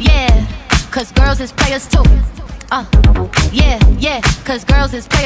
Yeah, cause girls is players too. Uh, yeah, yeah, cause girls is players.